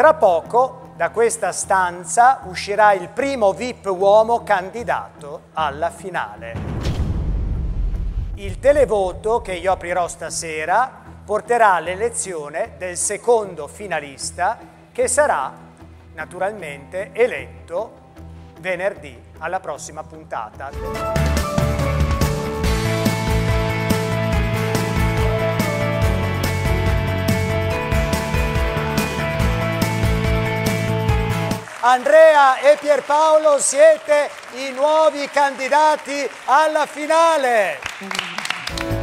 Tra poco da questa stanza uscirà il primo VIP uomo candidato alla finale. Il televoto che io aprirò stasera porterà all'elezione del secondo finalista che sarà naturalmente eletto venerdì alla prossima puntata. Andrea e Pierpaolo siete i nuovi candidati alla finale.